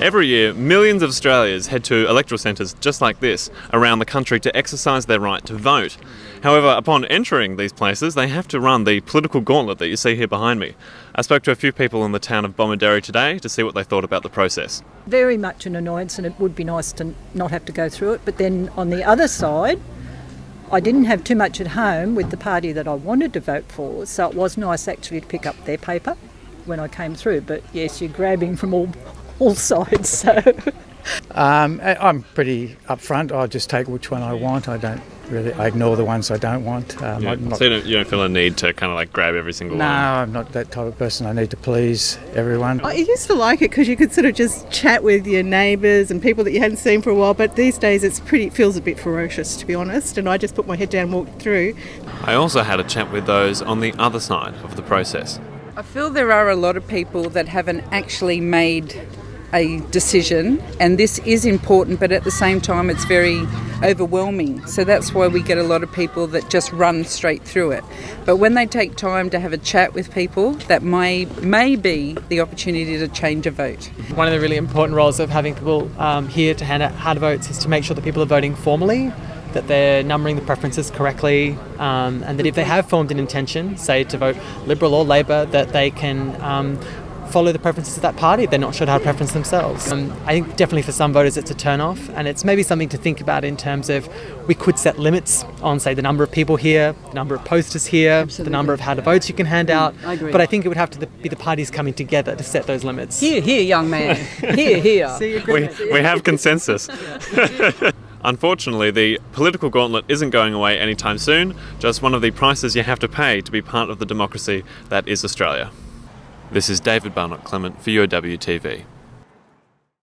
Every year, millions of Australians head to electoral centres just like this around the country to exercise their right to vote. However, upon entering these places, they have to run the political gauntlet that you see here behind me. I spoke to a few people in the town of Bomaderry today to see what they thought about the process. Very much an annoyance, and it would be nice to not have to go through it. But then on the other side, I didn't have too much at home with the party that I wanted to vote for, so it was nice actually to pick up their paper when I came through. But yes, you're grabbing from all all sides, so. Um, I'm pretty upfront. I just take which one I want. I don't really. I ignore the ones I don't want. Um, Yeah. I'm not, So you don't, you don't feel a need to kind of like grab every single no, one? I'm not that type of person. I need to please everyone. I used to like it because you could sort of just chat with your neighbours and people that you hadn't seen for a while. But these days, it's pretty feels a bit ferocious, to be honest. And I just put my head down, and walked through. I also had a chat with those on the other side of the process. I feel there are a lot of people that haven't actually made a decision, and this is important, but at the same time, it's very overwhelming. So that's why we get a lot of people that just run straight through it. But when they take time to have a chat with people, that may may be the opportunity to change a vote. One of the really important roles of having people um, here to hand out hard votes is to make sure that people are voting formally, that they're numbering the preferences correctly, um, and that if they have formed an intention, say to vote Liberal or Labor, that they can. Um, Follow the preferences of that party. They're not sure how to preference themselves. Um, I think definitely for some voters it's a turn off, and it's maybe something to think about in terms of we could set limits on, say, the number of people here, the number of posters here, the number of how to votes you can hand out. I agree. But I think it would have to be the parties coming together to set those limits. Here, here, young man. Here, here. we, we have consensus. Unfortunately, the political gauntlet isn't going away anytime soon, just one of the prices you have to pay to be part of the democracy that is Australia. This is David Barnett Clement for UOW TV.